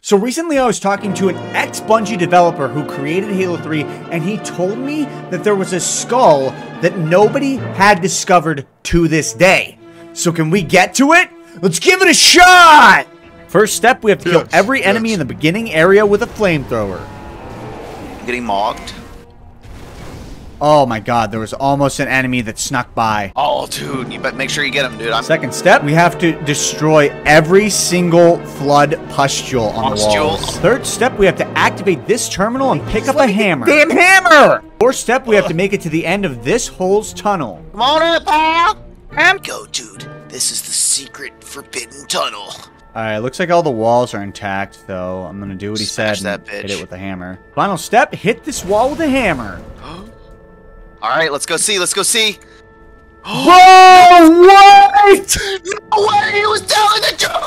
So recently I was talking to an ex-Bungie developer who created Halo 3 and he told me that there was a skull that nobody had discovered to this day. So can we get to it? Let's give it a shot! First step, we have to kill Yes, every enemy in the beginning area with a flamethrower. Getting mogged. Oh my god, there was almost an enemy that snuck by. Oh, dude, you bet. Make sure you get him, dude. I'm Second step, we have to destroy every single flood pustule on the Pustule? walls. Third step, we have to activate this terminal and pick up a hammer. Damn hammer! Fourth step, we have to make it to the end of this hole's tunnel. Come on up, pal. I'm go, dude. This is the secret forbidden tunnel. Alright, looks like all the walls are intact, though. I'm gonna do what he Smash said that hit it with a hammer. Final step, hit this wall with a hammer. All right, let's go see. Let's go see. Whoa! What? No way! He was telling the truth.